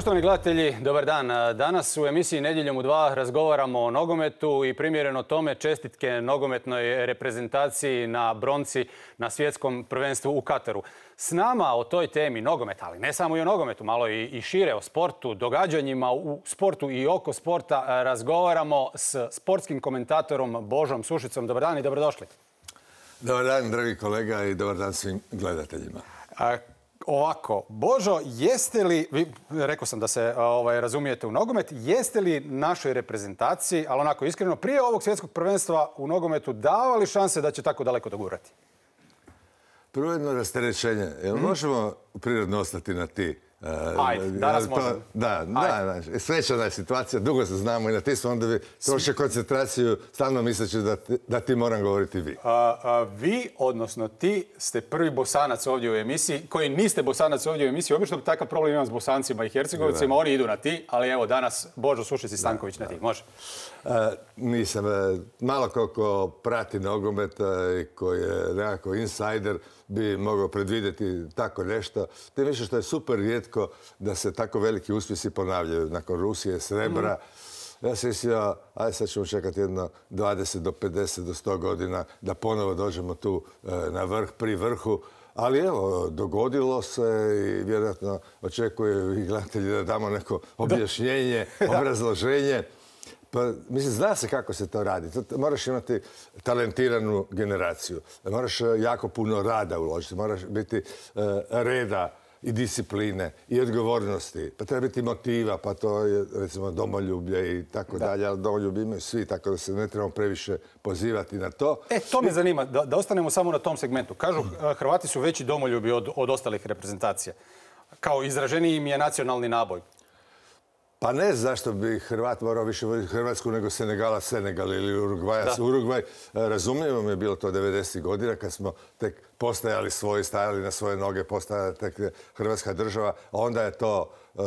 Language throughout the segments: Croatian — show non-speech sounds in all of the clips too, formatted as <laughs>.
Poštovani gledatelji, dobar dan. Danas u emisiji Nedjeljom u dva razgovaramo o nogometu i primjereno tome čestitke nogometnoj reprezentaciji na bronci na svjetskom prvenstvu u Kataru. S nama o toj temi nogometa, ali ne samo i o nogometu, malo i šire o sportu, događanjima u sportu i oko sporta razgovaramo s sportskim komentatorom Božom Sušicom. Dobar dan i dobrodošli. Dobar dan, dragi kolega i dobar dan svim gledateljima. Ovako, Božo, jeste li, rekao sam da se ovaj, razumijete u nogomet, jeste li našoj reprezentaciji, ali onako iskreno, prije ovog svjetskog prvenstva u nogometu davali šanse da će tako daleko dogurati? Prvo jedno rasterećenje. Jel mhm. možemo prirodno ostati na ti? Ajde, danas možemo. Da, da, svečana je situacija, dugo se znamo i na ti su onda troše koncentraciju, stalno misleći da, ti moram govoriti vi. vi, odnosno ti, ste prvi bosanac ovdje u emisiji, koji niste bosanac ovdje u emisiji. Obično takav problem imam s bosancima i hercegovicima, oni idu na ti, ali evo danas Božo Sušić i Stanković na ti. Može. Nisam, e, malo koliko prati nogomet i koji je nekako insider, bi mogao predvidjeti tako nešto. Tim više što je super rijetko da se tako veliki uspjesi ponavljaju. Nakon Rusije, Srebra, mhm. ja se mislio, ajde sad ćemo čekati jedno 20 do 50 do 100 godina da ponovo dođemo tu e, na vrh, pri vrhu. Ali evo, dogodilo se i vjerojatno očekuje i gledatelji da damo neko objašnjenje, <laughs> obrazloženje. Pa, mislim, zna se kako se to radi. moraš imati talentiranu generaciju. Moraš e, jako puno rada uložiti. Moraš biti e, reda i discipline i odgovornosti. Pa treba biti motiva, pa to je recimo domoljublje i tako dalje. Ali domoljublje imaju svi, tako da se ne trebamo previše pozivati na to. E, to me zanima, da, ostanemo samo na tom segmentu. Kažu, e, Hrvati su veći domoljubi od, od ostalih reprezentacija. Kao izraženiji im je nacionalni naboj. Pa ne zašto bi Hrvat morao više voditi Hrvatsku nego Senegala Senegal ili Urugvaja Urugvaj. E, Razumljivo mi je bilo to 90. godina kad smo tek postajali svoji, stajali na svoje noge, postajala tek Hrvatska država. Onda je to uh,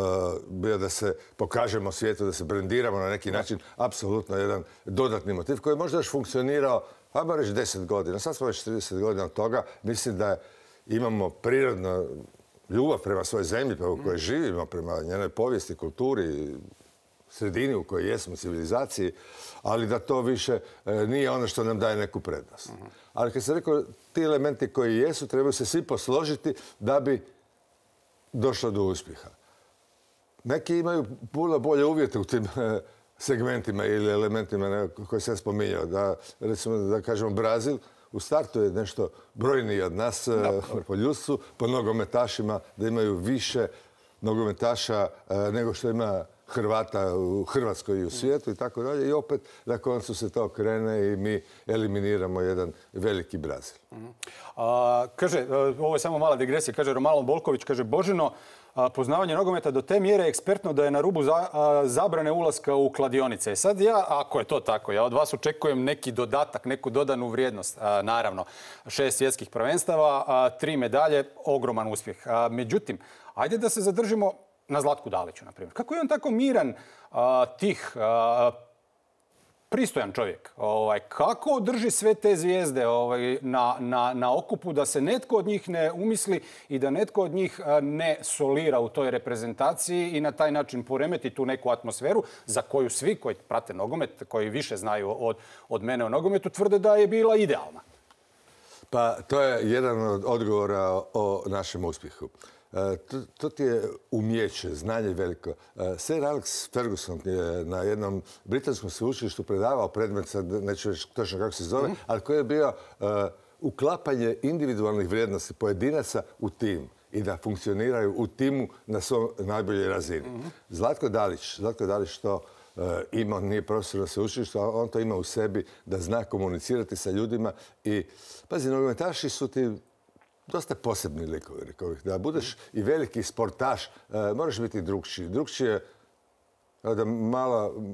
bio da se pokažemo svijetu, da se brendiramo na neki način. Apsolutno jedan dodatni motiv koji je možda još funkcionirao, ajmo reći 10 godina. Sad smo već 30 godina od toga. Mislim da imamo prirodno ljubav prema svojoj zemlji, prema kojoj živimo, prema njenoj povijesti, kulturi, sredini u kojoj jesmo, civilizaciji, ali da to više e, nije ono što nam daje neku prednost. Ali kad sam rekao, ti elementi koji jesu, trebaju se svi posložiti da bi došlo do uspjeha. Neki imaju puno bolje uvjete u tim e, segmentima ili elementima koje sam spominjao. Da, recimo, da kažemo Brazil, u startu je nešto brojniji od nas e, po ljudstvu, po nogometašima, da imaju više nogometaša e, nego što ima Hrvata u Hrvatskoj i u svijetu i tako dalje. I opet na koncu se to krene i mi eliminiramo jedan veliki Brazil. Mhm. kaže, e, ovo je samo mala digresija, kaže Romalo Bolković, kaže Božino, poznavanje nogometa do te mjere ekspertno da je na rubu zabrane ulaska u kladionice. E sad ja, ako je to tako, ja od vas očekujem neki dodatak, neku dodanu vrijednost. naravno, šest svjetskih prvenstava, tri medalje, ogroman uspjeh. Međutim, ajde da se zadržimo na Zlatku Daliću, na primjer. Kako je on tako miran tih pristojan čovjek. Ovaj, kako drži sve te zvijezde ovaj, na, okupu da se netko od njih ne umisli i da netko od njih ne solira u toj reprezentaciji i na taj način poremeti tu neku atmosferu za koju svi koji prate nogomet, koji više znaju od, od mene o nogometu, tvrde da je bila idealna. Pa to je jedan od odgovora o našem uspjehu. E, to, ti je umjeće, znanje veliko. E, Sir Alex Ferguson je na jednom britanskom sveučilištu predavao predmet, sad neću reći točno kako se zove, mhm. ali koji je bio e, uklapanje individualnih vrijednosti pojedinaca u tim i da funkcioniraju u timu na svom najboljoj razini. Mhm. Zlatko Dalić, Zlatko Dalić to ima, nije profesor na sveučilištu, ali on to ima u sebi da zna komunicirati sa ljudima i, pazi, nogometaši su ti dosta posebni likovi, rekao bih. Da budeš i veliki sportaš, e, moraš biti drugčiji. Drugčije, da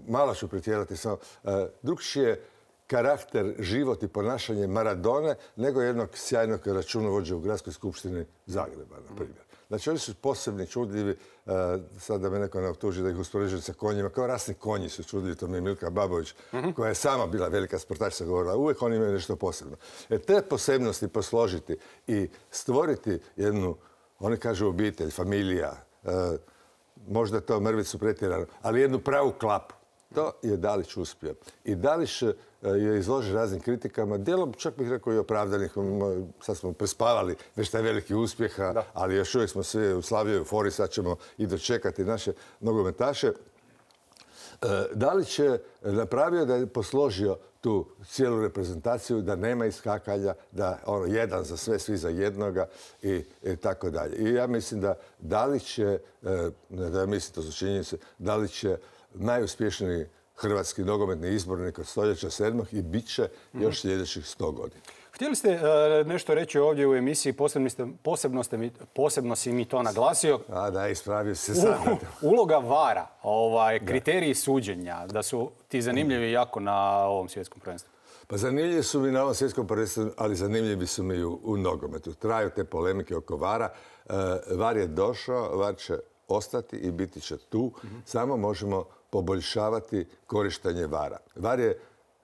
malo, ću pretjerati samo, e, drugčije karakter, život i ponašanje Maradone nego jednog sjajnog računovođa u Gradskoj skupštini Zagreba, na primjer. Znači, oni su posebni, čudljivi. E, sad da me neko ne optuži da ih uspoređujem sa konjima. Kao rasni konji su čudljivi. To mi je Milka Babović, mhm. koja je sama bila velika sportačica, govorila. Uvijek oni imaju nešto posebno. E, te posebnosti posložiti i stvoriti jednu, oni kažu obitelj, familija, e, možda to mrvicu pretjerano, ali jednu pravu klapu. To je Dalić uspio. I Dalić e, je izložen raznim kritikama, dijelom čak bih rekao i opravdanih. Sad smo prespavali već taj veliki uspjeha, ali još uvijek smo svi u slaviju fori, sad ćemo i dočekati naše nogometaše. E, Dalić je napravio da je posložio tu cijelu reprezentaciju, da nema iskakanja, da ono jedan za sve, svi za jednoga i, tako dalje. I ja mislim da Dalić je, e, da ja mislim to su činjenice, Dalić je najuspješniji hrvatski nogometni izbornik od stoljeća sedmog i bit će mhm. još sljedećih sto godina. Htjeli ste e, nešto reći ovdje u emisiji, posebno, ste posebno si mi to naglasio. A da, ispravio se sad. uloga vara, ovaj, kriteriji suđenja, da su ti zanimljivi jako na ovom svjetskom prvenstvu. Pa zanimljivi su mi na ovom svjetskom prvenstvu, ali zanimljivi su mi u, u nogometu. Traju te polemike oko vara. E, var je došao, var će ostati i biti će tu. Samo možemo poboljšavati korištenje vara. Var je e,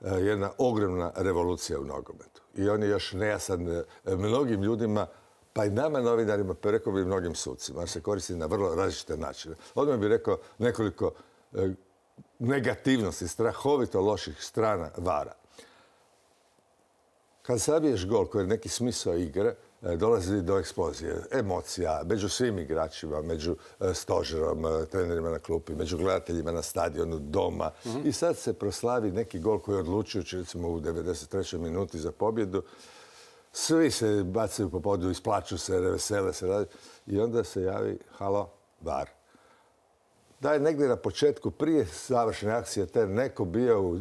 jedna ogromna revolucija u nogometu. I on je još nejasan e, mnogim ljudima, pa i nama novinarima, pa rekao bi mnogim sucima. On se koristi na vrlo različite načine. Odmah bih rekao nekoliko e, negativnosti, strahovito loših strana vara. Kad sabiješ gol koji je neki smisao igre, dolazi do eksplozije, emocija među svim igračima, među e, stožerom, e, trenerima na klupi, među gledateljima na stadionu, doma. I sad se proslavi neki gol koji je odlučujući, recimo u 93. minuti za pobjedu. Svi se bacaju po podu, isplaću se, vesele se. I onda se javi, halo, var. Da je negdje na početku, prije završene akcije, te neko bio u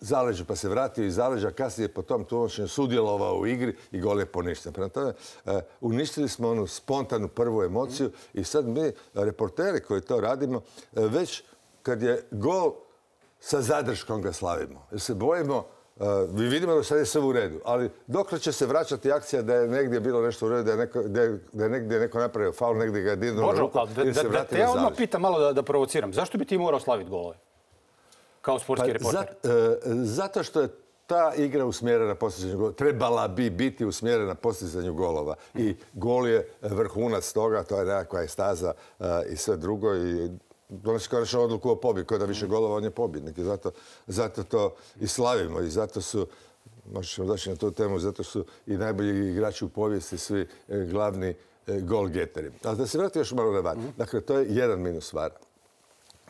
zaleđu, pa se vratio iz zaleđa, kasnije po tom tumačenju sudjelovao u igri i gol je poništen. Prema tome, e, uništili smo onu spontanu prvu emociju i sad mi, reporteri koji to radimo, e, već kad je gol sa zadrškom ga slavimo. Jer se bojimo, e, mi vidimo da sad je sve u redu, ali dok će se vraćati akcija da je negdje bilo nešto u redu, da je, neko, da je, negdje neko napravio faul, negdje ga je dirnuo ruku i se vratio Ja odmah pitam malo da, da provociram. Zašto bi ti morao slaviti golove? Kao sportski pa, reporter? E, zato što je ta igra usmjerena na postizanju golova. Trebala bi biti usmjerena na postizanju golova. I gol je vrhunac toga, to je nekakva staza e, i sve drugo. I donosi konačno odluku o pobjedi. Kada više golova, on je pobjednik. I zato, zato to i slavimo. I zato su možemo doći na tu temu, zato su i najbolji igrači u povijesti svi e, glavni gol geteri. Ali da se vrati još malo na van. Mhm. Dakle, to je jedan minus vara.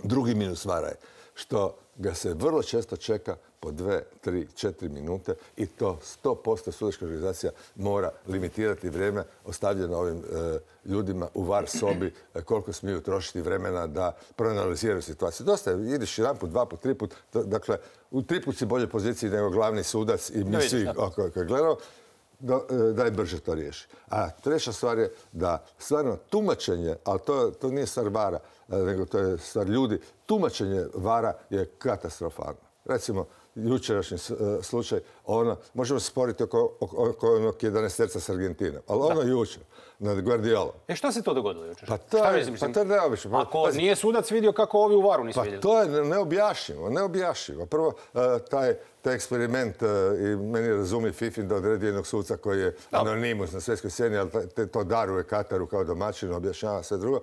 Drugi minus vara je što ga se vrlo često čeka po dve, tri, četiri minute i to 100% sudačka organizacija mora limitirati vrijeme ostavljeno ovim e, ljudima u var sobi e, koliko smiju trošiti vremena da proanaliziraju situaciju. Dosta je, ideš jedan put, dva put, tri put, dakle u tri put si bolje poziciji nego glavni sudac i mi svi ako gledamo e, da, je brže to riješi. A treća stvar je da stvarno tumačenje, ali to, to nije stvar vara, nego to je stvar ljudi, tumačenje vara je katastrofalno. Recimo, jučerašnji e, slučaj, ono, možemo sporiti oko, oko onog 11 s Argentinom, ali ono jučer, nad Guardiolom. E što se to dogodilo jučer? Pa to je, pa to je neobično. Pa, Ako nije sudac vidio kako ovi u varu nisu pa vidjeli. to je neobjašnjivo, neobjašnjivo. Prvo, e, taj, taj eksperiment, e, i meni razumije Fifin da odredi jednog suca koji je anonimus na svjetskoj sceni, ali to daruje Kataru kao domaćinu, objašnjava sve drugo,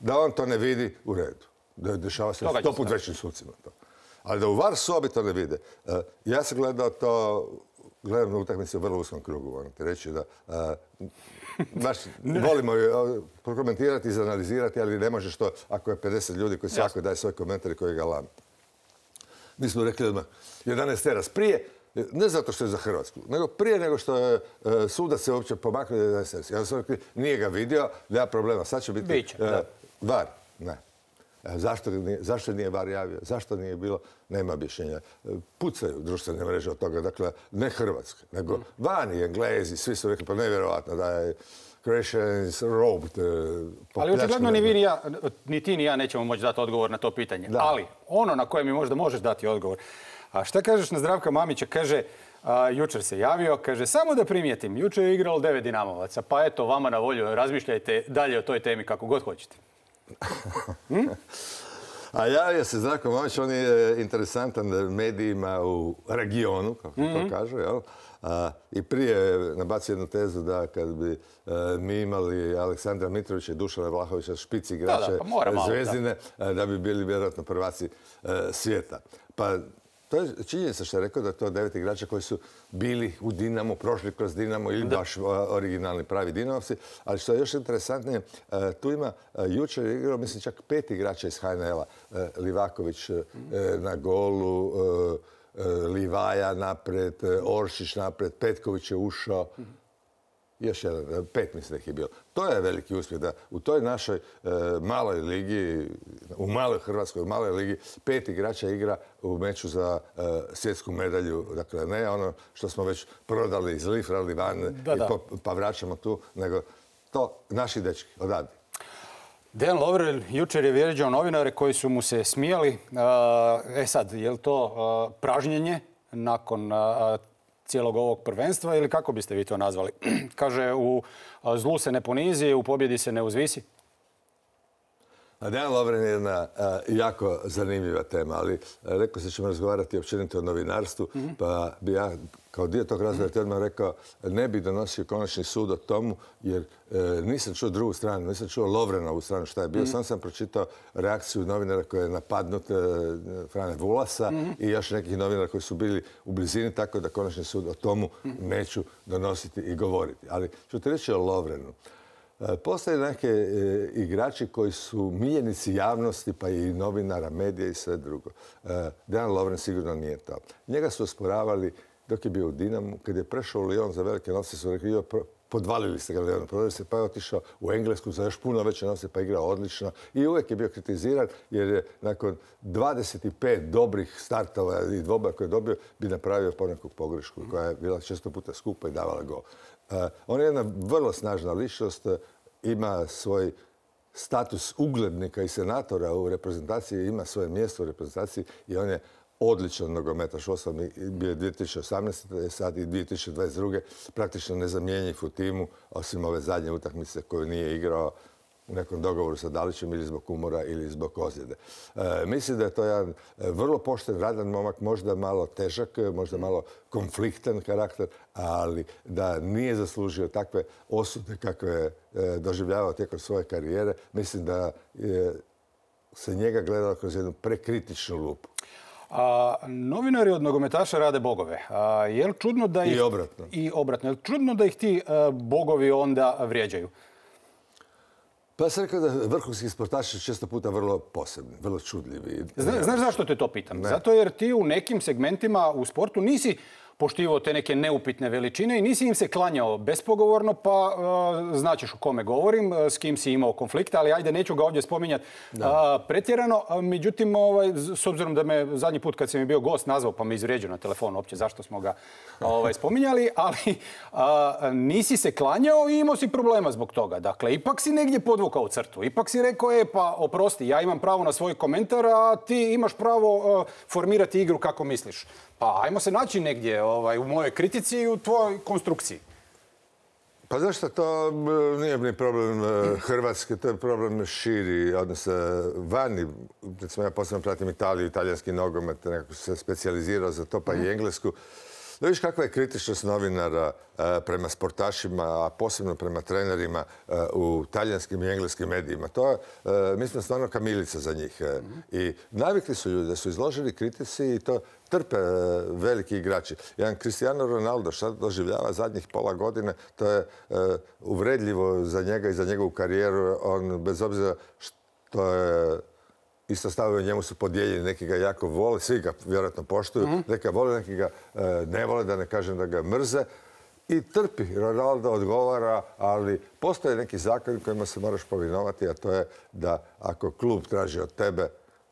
da on to ne vidi u redu dešava se sto put većim sucima to. Ali da u VAR sobi to ne vide. E, ja sam gledao to, gledam na utakmice u vrlo uskom krugu, moram ti reći da baš <laughs> volimo prokomentirati, izanalizirati, ali ne možeš to ako je 50 ljudi koji svako daje svoj komentar i koji ga lami. Mi smo rekli odmah, 11 teras prije, ne zato što je za Hrvatsku, nego prije nego što je e, sudac se uopće pomaknuo 11 teras. Ja sam rekli, nije ga vidio, nema problema, sad će biti Biće, e, VAR. Ne. E, zašto, zašto nije VAR javio? Zašto nije bilo? Nema objašnjenja. E, pucaju društvene mreže od toga. Dakle, ne Hrvatske, nego mm. vani Englezi. Svi su rekli, pa nevjerojatno da je Christians robed. E, Ali očigledno ni vi ni ja, ni ti ni ja nećemo moći dati odgovor na to pitanje. Ali ono na koje mi možda možeš dati odgovor. A šta kažeš na Zdravka Mamića? Kaže, jučer se javio, kaže, samo da primijetim, jučer je igralo devet dinamovaca, pa eto, vama na volju, razmišljajte dalje o toj temi kako god hoćete. A javio se Zdravko Mamić, on je interesantan medijima u regionu, kako to mhm. kažu, jel? I prije nabacio jednu tezu da kad bi e, mi imali Aleksandra Mitrovića i Dušana Vlahovića špici igrače pa Zvezdine, e, da. bi bili vjerojatno prvaci e, svijeta. Pa to je činjenica što je rekao da je to devet igrača koji su bili u Dinamo, prošli kroz Dinamo ili baš originalni pravi Dinamovci. Ali što je još interesantnije, tu ima, jučer je igrao, mislim, čak pet igrača iz HNL-a. Livaković na golu, E, Livaja napred, e, Oršić napred, Petković je ušao. Još jedan, e, pet mislim da ih je bilo. To je veliki uspjeh da u toj našoj maloj ligi, u maloj Hrvatskoj, u maloj ligi, pet igrača igra u meču za svjetsku medalju. Dakle, ne ono što smo već prodali, izlifrali van pa vraćamo tu, nego to naši dečki odavde. Dejan Lovrel jučer je vrijeđao novinare koji su mu se smijali. E sad, je li to pražnjenje nakon cijelog ovog prvenstva ili kako biste vi to nazvali? <clears throat> Kaže, u zlu se ne ponizi, u pobjedi se ne uzvisi. Dejan Lovren je jedna jako zanimljiva tema, ali rekao se ćemo razgovarati općenito o novinarstvu, mhm. pa bi ja kao dio tog razgovora odmah rekao ne bi donosio konačni sud o tomu jer e, nisam čuo drugu stranu, nisam čuo Lovrenovu stranu šta je bio. Mhm. Sam sam pročitao reakciju novinara koji je napadnut e, Frane Vulasa mhm. i još nekih novinara koji su bili u blizini, tako da konačni sud o tomu neću donositi i govoriti. Ali ću ti reći o Lovrenu. E, postoje neke e, igrači koji su miljenici javnosti, pa i novinara, medija i sve drugo. E, Dejan Lovren sigurno nije to. Njega su osporavali dok je bio u Dinamu. Kad je prešao u Lyon za velike novce, su rekli, podvalili ste ga Leon, prodali se, pa je otišao u Englesku za još puno veće novce, pa igrao odlično. I uvijek je bio kritiziran jer je nakon 25 dobrih startova i dvoba koje je dobio, bi napravio poneku pogrešku koja je bila često puta skupa i davala go. On je jedna vrlo snažna ličnost, ima svoj status uglednika i senatora u reprezentaciji, ima svoje mjesto u reprezentaciji i on je odličan nogometaš. Osam bio je 2018. sad i 2022. praktično nezamjenjiv u timu, osim ove zadnje utakmice koju nije igrao u nekom dogovoru sa Dalićem ili zbog umora ili zbog ozljede. E, mislim da je to jedan e, vrlo pošten, radan momak, možda malo težak, možda malo konfliktan karakter, ali da nije zaslužio takve osude kakve je e, doživljavao tijekom svoje karijere. Mislim da je se njega gledalo kroz jednu prekritičnu lupu. A, novinari od nogometaša rade bogove. je li čudno da ih... I obratno. I obratno. Je li čudno da ih ti bogovi onda vrijeđaju? Pa sam rekao da vrhunski sportaši često puta vrlo posebni, vrlo čudljivi. znaš zašto te to pitam? Zato jer ti u nekim segmentima u sportu nisi poštivao te neke neupitne veličine i nisi im se klanjao bespogovorno, pa uh, značiš o kome govorim, s kim si imao konflikta, ali ajde, neću ga ovdje spominjati pretjerano. Međutim, ovaj, s obzirom da me zadnji put kad sam mi bio gost nazvao, pa me izvrijeđio na telefonu uopće zašto smo ga ovaj, spominjali, <laughs> ali nisi se klanjao i imao si problema zbog toga. Dakle, ipak si negdje podvukao crtu. Ipak si rekao, e, pa oprosti, ja imam pravo na svoj komentar, a ti imaš pravo formirati igru kako misliš. Pa ajmo se naći negdje ovaj, u mojoj kritici i u tvojoj konstrukciji. Pa zašto to nije ni problem e, Hrvatske, to je problem širi, odnosno vani. Recimo ja posebno pratim Italiju, italijanski nogomet, nekako se specijalizirao za to, pa i mhm. Englesku. Da viš kakva je kritičnost novinara e, prema sportašima, a posebno prema trenerima e, u talijanskim i engleskim medijima. To je, mi smo stvarno kamilica za njih. I navikli su ljudi da su izložili kritici i to trpe e, veliki igrači. Jedan Cristiano Ronaldo šta doživljava zadnjih pola godine, to je e, uvredljivo za njega i za njegovu karijeru. On, bez obzira što je isto stavio njemu su podijeljeni, neki ga jako vole, svi ga vjerojatno poštuju, mm neki ga vole, neki ga e, ne vole, da ne kažem da ga mrze. I trpi, Ronaldo odgovara, ali postoje neki zakon kojima se moraš povinovati, a to je da ako klub traži od tebe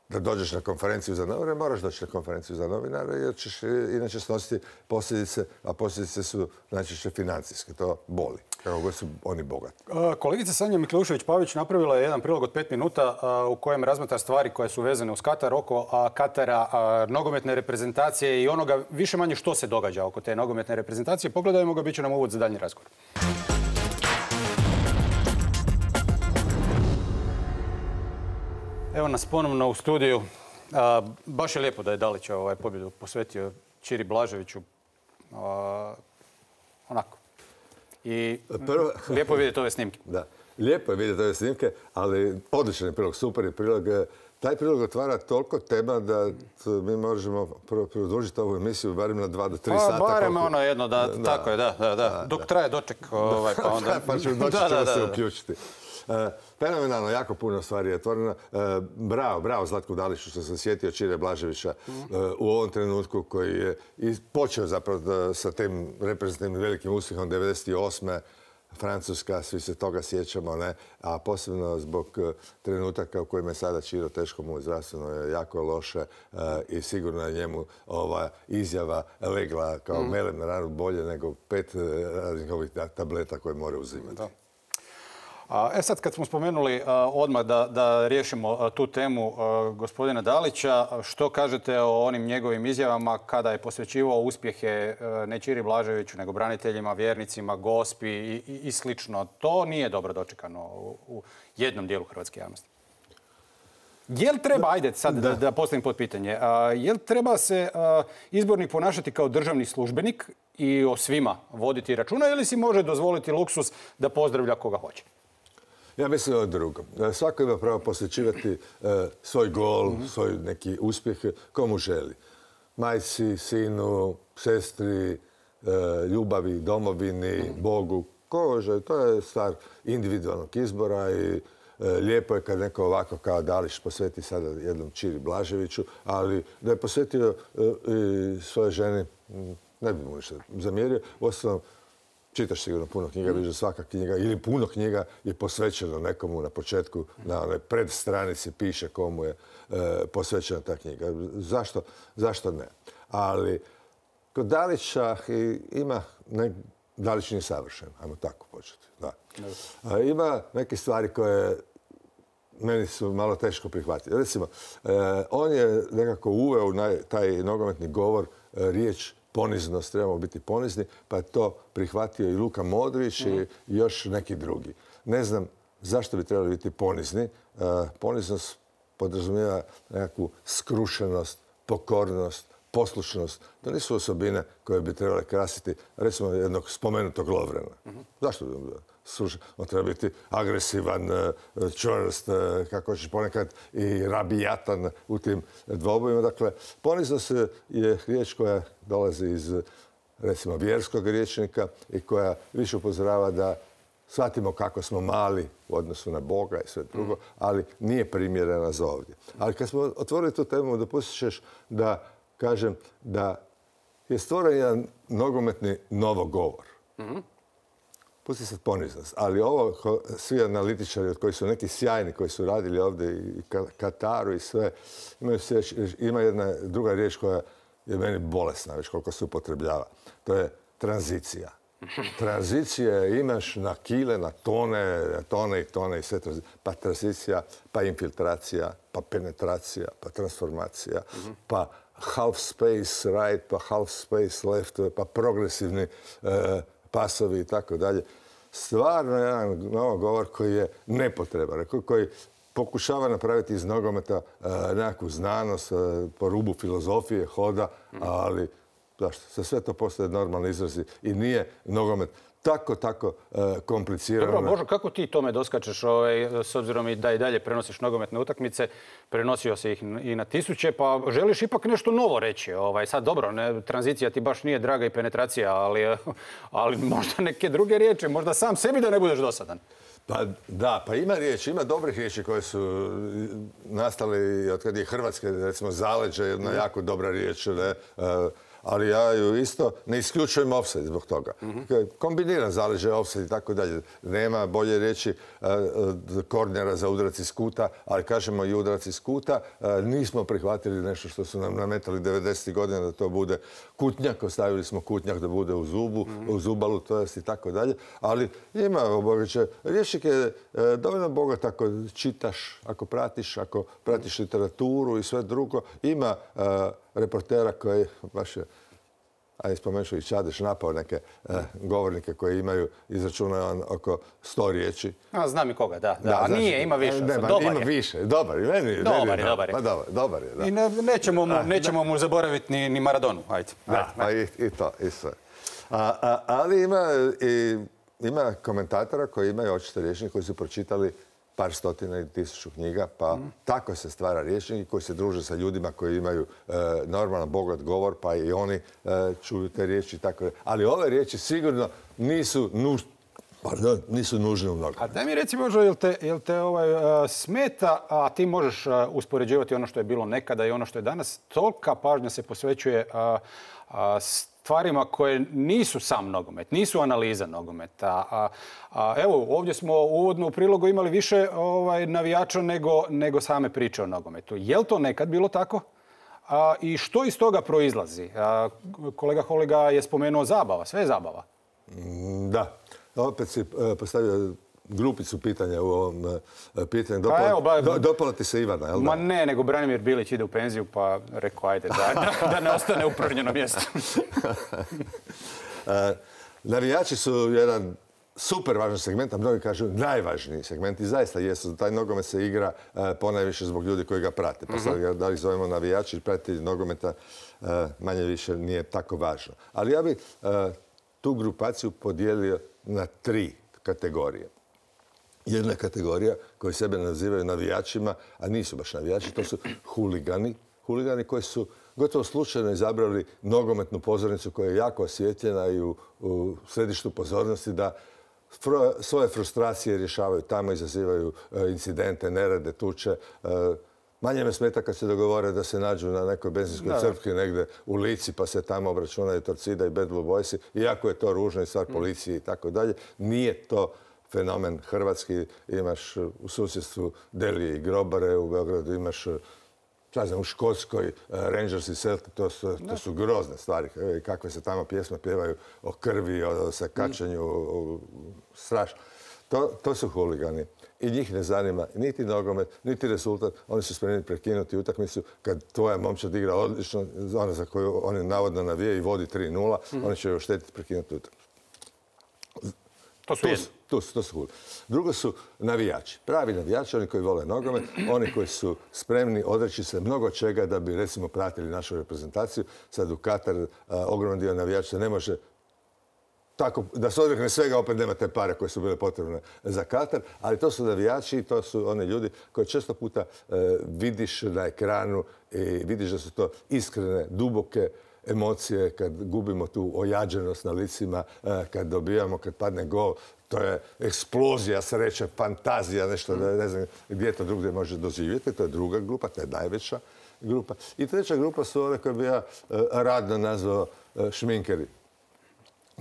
da dođeš na konferenciju za novinare, moraš doći na konferenciju za novinare jer ćeš inače snositi posljedice, a posljedice su najčešće financijske. To boli. Kako su oni bogati. Kolegica Sanja Mikljušević-Pavić napravila je jedan prilog od pet minuta u kojem razmatra stvari koje su vezane uz Katar, oko Katara, nogometne reprezentacije i onoga više manje što se događa oko te nogometne reprezentacije. Pogledajmo ga, bit će nam uvod za daljnji razgovor. Evo nas ponovno u studiju. baš je lijepo da je Dalić ovaj pobjedu posvetio Čiri Blaževiću. onako. I lijepo je vidjeti ove snimke. Da. Lijepo je vidjeti ove snimke, ali odličan je prilog, super je prilog. Taj prilog otvara toliko tema da mi možemo produžiti ovu emisiju barem na dva do tri pa, sata. Barem ono jedno, da, tako je, da, da, da. Dok traje doček, ovaj, pa <laughs> onda... pa <laughs> ćemo doći ćemo se uključiti. E, fenomenalno, jako puno stvari je otvoreno. E, bravo, bravo Zlatko Daliću što sam sjetio Čire Blaževića e, u ovom trenutku koji je počeo zapravo sa tim reprezentativnim velikim uspjehom 98. Francuska, svi se toga sjećamo, ne? a posebno zbog trenutaka u kojima je sada Čiro teško mu zdravstveno je jako loše i sigurno je njemu ova izjava legla kao mm. melem na ranu bolje nego pet ovih tableta koje mora uzimati. E sad kad smo spomenuli odmah da, riješimo tu temu gospodina Dalića, što kažete o onim njegovim izjavama kada je posvećivao uspjehe ne Čiri Blaževiću nego braniteljima, vjernicima, gospi i, slično. To nije dobro dočekano u, jednom dijelu hrvatske javnosti. Jel treba, ajde sad da, da postavim pod pitanje, jel treba se izbornik ponašati kao državni službenik i o svima voditi računa ili si može dozvoliti luksus da pozdravlja koga hoće? Ja mislim o drugo. E, svako ima pravo posjećivati e, svoj gol, svoj neki uspjeh komu želi. Majci, sinu, sestri, e, ljubavi, domovini, Bogu. Ko želi, to je stvar individualnog izbora i lijepo je kad neko ovako kao Dališ posveti sada jednom Čiri Blaževiću, ali da je posvetio i svoje žene, ne bi mu ništa zamjerio. Uostalom, čitaš sigurno puno knjiga, vidiš svaka knjiga ili puno knjiga je posvećeno nekomu na početku, na onoj predstranici piše komu je e, posvećena ta knjiga. Zašto, zašto ne? Ali kod Dalića ima, ne, Dalić nije savršen, ajmo tako početi. Da. ima neke stvari koje meni su malo teško prihvatiti. Recimo, e, on je nekako uveo taj nogometni govor e, riječ poniznost, trebamo biti ponizni, pa je to prihvatio i Luka Modrić i još neki drugi. Ne znam zašto bi trebali biti ponizni. E, poniznost podrazumijeva nekakvu skrušenost, pokornost, poslušnost. To nisu osobine koje bi trebale krasiti, recimo, jednog spomenutog Lovrena. Zašto bi on treba biti agresivan, e, čvrst, e, kako ćeš ponekad i rabijatan u tim dvobojima. Dakle, poniznost je riječ koja dolazi iz recimo vjerskog riječnika i koja više upozorava da shvatimo kako smo mali u odnosu na Boga i sve drugo, ali nije primjerena za ovdje. Ali kad smo otvorili tu temu, dopustit ćeš da kažem da je stvoren jedan nogometni novogovor. Mm pusti sad poniznost, ali ovo, svi analitičari od kojih su neki sjajni, koji su radili ovdje i Kataru i sve, imaju ima jedna druga riječ koja je meni bolesna, već koliko se upotrebljava. To je tranzicija. Tranzicije imaš na kile, na tone, tone i tone i sve Pa tranzicija, pa infiltracija, pa penetracija, pa transformacija, pa half space right, pa half space left, pa progresivni e, pasovi i tako dalje. Stvarno jedan govor koji je nepotreban, koji pokušava napraviti iz nogometa e, nekakvu znanost e, po rubu filozofije, hoda, ali zašto? Za sve to postoje normalni izrazi i nije nogomet tako, tako e, komplicirano. Dobro, Božo, kako ti tome doskačeš ovaj, s obzirom i da i dalje prenosiš nogometne utakmice, prenosio si ih i na tisuće, pa želiš ipak nešto novo reći. Ovaj, sad dobro, ne, tranzicija ti baš nije draga i penetracija, ali, ali možda neke druge riječi, možda sam sebi da ne budeš dosadan. Pa da, pa ima riječi, ima dobrih riječi koje su nastale od kad je Hrvatske, recimo zaleđe, jedna jako dobra riječ. Ne, e, ali ja ju isto ne isključujem offside zbog toga. Kombiniran zaleže offside i tako dalje. Nema bolje reći e, kornera za udarac iz kuta, ali kažemo i udarac iz kuta. E, nismo prihvatili nešto što su nam nametali 90. godina da to bude kutnjak. Ostavili smo kutnjak da bude u zubu, u zubalu, to jest i tako dalje. Ali ima obogaće. Riječnik je e, dovoljno bogat ako čitaš, ako pratiš, ako pratiš literaturu i sve drugo. Ima reportera koji baš je a spomenuo i Čadeš napao neke e, govornike koji imaju izračunao oko sto riječi. A, znam i koga, da. da. a nije, ima više. Ne, dobar ima više, dobar je. Meni, dobar je, dobar je. Pa dobar, dobar je, da. I ne, nećemo, mu, nećemo mu zaboraviti ni, ni Maradonu, ajde. Da, pa i, i to, i sve. A, a, ali ima, i, ima komentatora koji imaju očito rješenje koji su pročitali par stotina ili tisuću knjiga, pa tako se stvara rječnik koji se druže sa ljudima koji imaju e, normalan bogat govor, pa i oni e, čuju te riječi. Tako. Ali ove riječi sigurno nisu nužne Pardon, nisu nužne u mnogo. A daj mi reci možda, jel te, jel te ovaj, uh, smeta, a ti možeš uh, uspoređivati ono što je bilo nekada i ono što je danas, tolika pažnja se posvećuje stvarima koje nisu sam nogomet, nisu analiza nogometa. A, evo, ovdje smo uvodno u prilogu imali više ovaj, navijača nego, nego same priče o nogometu. Je li to nekad bilo tako? A, I što iz toga proizlazi? Kolega Holiga je spomenuo zabava, sve je zabava. Da, opet si e, postavio grupicu pitanja u ovom e, pitanju. Pa dopala, ti se Ivana, jel Ma ne, nego Branimir Bilić ide u penziju, pa rekao, ajde, da, da, ne ostane uprnjeno mjesto. <laughs> E, navijači su jedan super važan segment, a mnogi kažu najvažniji segment i zaista jesu. Taj nogomet se igra e, ponajviše zbog ljudi koji ga prate. Pa sad mhm. da li zovemo navijači, pratitelji nogometa, manje više nije tako važno. Ali ja bih tu grupaciju podijelio na tri kategorije jedna kategorija koji sebe nazivaju navijačima, a nisu baš navijači, to su huligani. Huligani koji su gotovo slučajno izabrali nogometnu pozornicu koja je jako osvjetljena i u, središtu pozornosti da svoje frustracije rješavaju tamo, izazivaju e, incidente, nerede, tuče. E, manje me smeta kad se dogovore da se nađu na nekoj benzinskoj crpki negdje u lici pa se tamo obračunaju Torcida i Bad Blue Boysi. Iako je to ružno i stvar policije i tako dalje, nije to fenomen hrvatski. Imaš u susjedstvu Delije i Grobare, u Beogradu imaš znam, u Škotskoj, eh, Rangers i Celtic, to su, to su grozne stvari. Kakve se tamo pjesme pjevaju o krvi, o sakačanju, o, straš. To, to su huligani. I njih ne zanima niti nogomet, niti rezultat. Oni su spremni prekinuti utakmicu kad tvoja momčad igra odlično, ona za koju oni navodno navije i vodi 3-0, mm. oni će joj štetiti prekinuti utakmicu. To su, to, to su Drugo su navijači. Pravi navijači, oni koji vole nogomet, oni koji su spremni odreći se mnogo čega da bi recimo pratili našu reprezentaciju. Sad u Katar ogroman dio navijača se ne može tako da se odrekne svega, opet nema te pare koje su bile potrebne za Katar, ali to su navijači i to su oni ljudi koji često puta e, vidiš na ekranu i vidiš da su to iskrene, duboke, emocije, kad gubimo tu ojađenost na licima, e, kad dobijamo, kad padne gol, to je eksplozija sreće, fantazija, nešto ne znam gdje to drugdje može doživjeti. To je druga grupa, to je najveća grupa. I treća grupa su one koje bi ja e, radno nazvao e, šminkeri,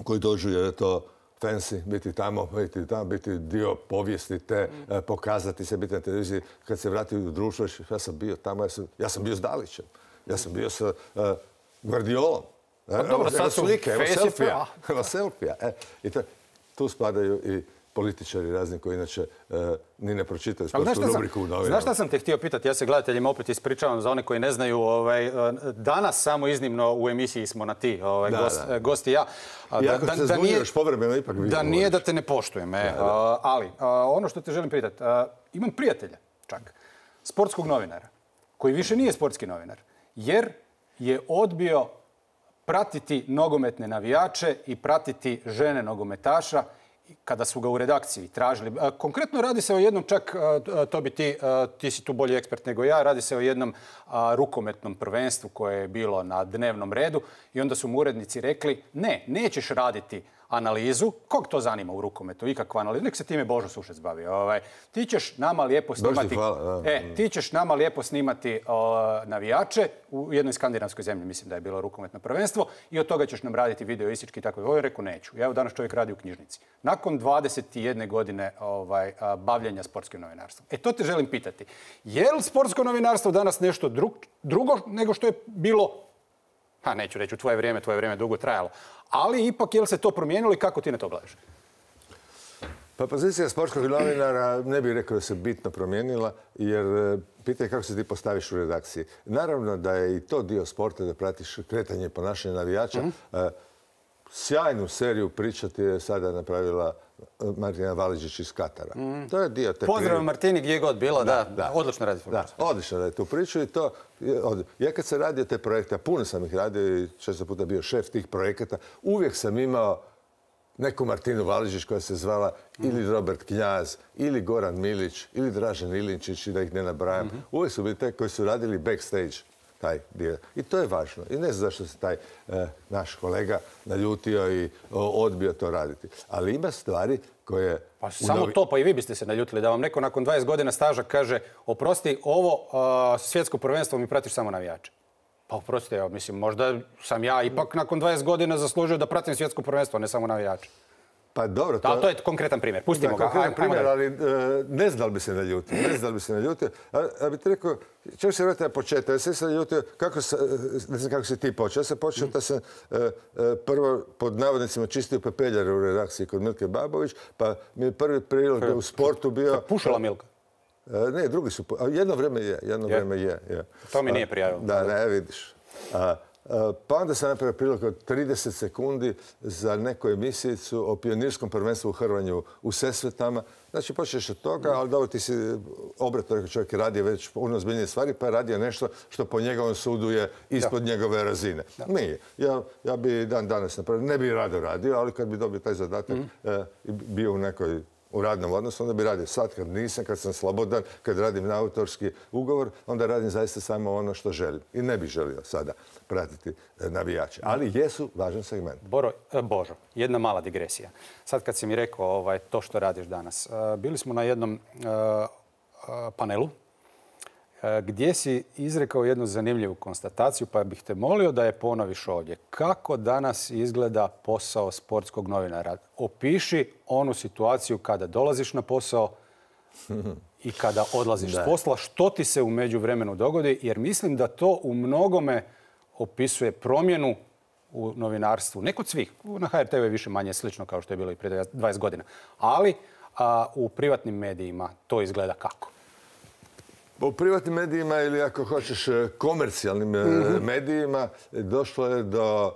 koji dođu jer je to fancy, biti tamo, biti tamo, biti dio povijesti te, pokazati se, biti na televiziji. Kad se vrati u društvo, ja sam bio tamo, ja sam, bio s Dalićem, ja sam bio sa Guardiolom. Pa dobro, sad su slike, evo selfija. <laughs> Evo selfija. E, I tu spadaju i političari razni koji inače e, ni ne pročitaju sportsku rubriku u novinama. Znaš šta sam te htio pitati? Ja se gledateljima opet ispričavam za one koji ne znaju. Ovaj, e, danas samo iznimno u emisiji smo na ti, ovaj, gost, i ja. Iako da, se nije, povremeno ipak Da nije da te ne poštujem, e, ali ono što te želim pitati. Imam prijatelja čak, sportskog novinara, koji više nije sportski novinar, jer je odbio pratiti nogometne navijače i pratiti žene nogometaša kada su ga u redakciji tražili. Konkretno radi se o jednom čak, to bi ti, ti si tu bolji ekspert nego ja, radi se o jednom rukometnom prvenstvu koje je bilo na dnevnom redu i onda su mu urednici rekli ne, nećeš raditi analizu. Kog to zanima u rukometu? Ikakva analiza. Nek se time Božo Sušec bavi. Ovaj, ti ćeš nama lijepo snimati... E, ti ćeš nama lijepo snimati navijače u jednoj skandinavskoj zemlji, mislim da je bilo rukometno prvenstvo, i od toga ćeš nam raditi video isički i tako. Ovo je rekao neću. Ja evo danas čovjek radi u knjižnici. Nakon 21 godine ovaj, bavljenja sportskim novinarstvom. E, to te želim pitati. Je li sportsko novinarstvo danas nešto drugo nego što je bilo pa neću reći u tvoje vrijeme, tvoje vrijeme dugo trajalo, ali ipak je li se to promijenilo i kako ti na to gledaš? Pa pozicija sportskog novinara ne bih rekao da se bitno promijenila, jer e, pitanje kako se ti postaviš u redakciji. Naravno da je i to dio sporta da pratiš kretanje i ponašanje navijača. Mhm. E, Sjajnu seriju pričati je sada napravila Martina Valiđić iz Katara. To je dio te Pozdrav priče. Martini gdje god bila, da, da. odlično radi. Da, odlično radi tu priču i to... Ja kad sam radio te projekte, a puno sam ih radio i često puta bio šef tih projekata, uvijek sam imao neku Martinu Valižić koja se zvala ili Robert Knjaz, ili Goran Milić, ili Dražen Ilinčić, i da ih ne nabrajam. Uvijek su bili te koji su radili backstage taj dio. I to je važno. I ne znam zašto se taj e, naš kolega naljutio i o, odbio to raditi. Ali ima stvari koje... Pa samo novi- to, pa i vi biste se naljutili da vam neko nakon 20 godina staža kaže oprosti, ovo a, svjetsko prvenstvo mi pratiš samo navijače. Pa oprostite, ja mislim, možda sam ja ipak nakon 20 godina zaslužio da pratim svjetsko prvenstvo, ne samo navijače. Pa dobro, Da, to je konkretan primjer. Pustimo Da, ga. konkretan primjer, ali e, ne znam da bi se naljutio. Ne znam da bi se naljutio. A, a bi ti rekao, čemu se vratiti na početak? Ja sam se naljutio, kako se, ne znam kako si ti počeo. Ja sam počeo da sam e, e, prvo pod navodnicima čistio pepeljare u redakciji kod Milke Babović, pa mi je prvi prilog u sportu bio... Pušila Milka. E, Ne, drugi su... Jedno vrijeme je, jedno vrijeme je. je. To mi nije prijavilo. Da, ne, vidiš. A, pa onda sam napravio prilog od 30 sekundi za neku emisijicu o pionirskom prvenstvu u Hrvanju u Sesvetama. Znači, počneš od toga, ali dobro, ti si obratno rekao, čovjek je radio već puno ozbiljnije stvari, pa je radio nešto što po njegovom sudu je ispod njegove razine. Nije. Ja, ja bi dan danas napravio, ne bi rado radio, ali kad bi dobio taj zadatak e, i bio u nekoj u radnom odnosu, onda bi radio sad kad nisam, kad sam slobodan, kad radim na autorski ugovor, onda radim zaista samo ono što želim. I ne bih želio sada pratiti e, navijače. Ali jesu važan segment. E, Božo, jedna mala digresija. Sad kad si mi rekao ovaj, to što radiš danas, e, bili smo na jednom panelu gdje si izrekao jednu zanimljivu konstataciju, pa bih te molio da je ponoviš ovdje. Kako danas izgleda posao sportskog novinara? Opiši onu situaciju kada dolaziš na posao i kada odlaziš s posla, što ti se u međuvremenu dogodi, jer mislim da to u mnogome opisuje promjenu u novinarstvu. Ne kod svih, na HRT-u je više manje slično kao što je bilo i prije 20 godina, ali a, u privatnim medijima to izgleda kako? U privatnim medijima ili ako hoćeš e, komercijalnim e, medijima došlo je do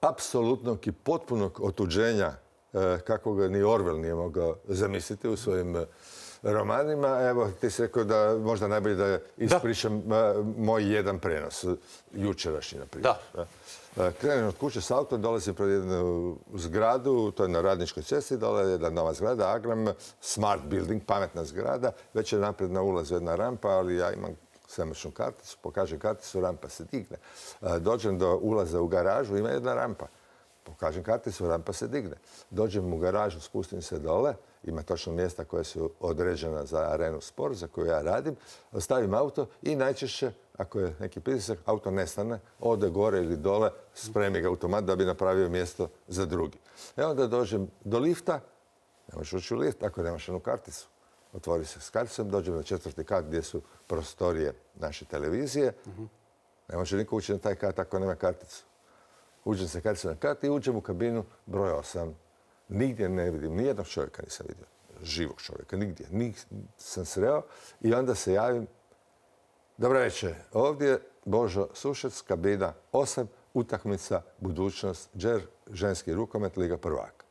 apsolutnog i potpunog otuđenja e, kako ga ni Orwell nije mogao zamisliti u svojim e, romanima. Evo, ti si rekao da možda najbolje da ispričam e, moj jedan prenos, e, jučerašnji, na primjer. Da. E, Krenem od kuće s autom, dolazim pred jednu zgradu, to je na radničkoj cesti, dole je jedna nova zgrada, Agram, smart building, pametna zgrada, već je napred na ulazu jedna rampa, ali ja imam svemoćnu karticu, pokažem karticu, rampa se digne. E, Dođem do ulaza u garažu, ima jedna rampa. Pokažem karticu, rampa se digne. Dođem u garažu, spustim se dole, ima točno mjesta koja su određena za arenu sport, za koju ja radim, stavim auto i najčešće, ako je neki pritisak, auto nestane, ode gore ili dole, spremi ga automat da bi napravio mjesto za drugi. E onda dođem do lifta, ne možeš ući u lift ako nemaš jednu karticu. Otvori se s karticom, dođem na četvrti kat gdje su prostorije naše televizije. Ne može niko ući na taj kat ako nema karticu. Uđem sa karticom na kat i uđem u kabinu broj 8. Nigdje ne vidim, nijednog čovjeka nisam vidio. Živog čovjeka, nigdje. Nisam sreo i onda se javim. Dobro večer, ovdje je Božo Sušec, kabina 8, utakmica, budućnost, džer, ženski rukomet, Liga prvaka.